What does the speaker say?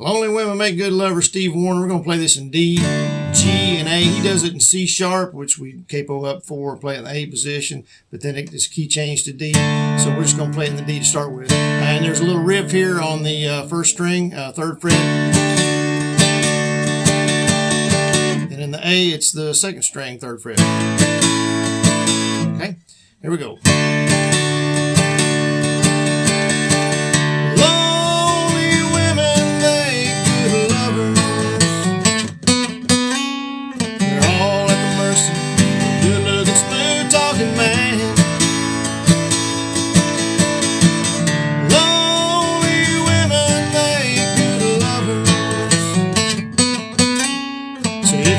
Lonely Women Make Good Lovers, Steve Wariner. We're going to play this in D, G, and A. He does it in C sharp, which we capo up for, play it in the A position, but then it, this key changed to D. So we're just going to play it in the D to start with. And there's a little riff here on the uh, first string, uh, third fret. And in the A, it's the second string, third fret. Okay, here we go. See?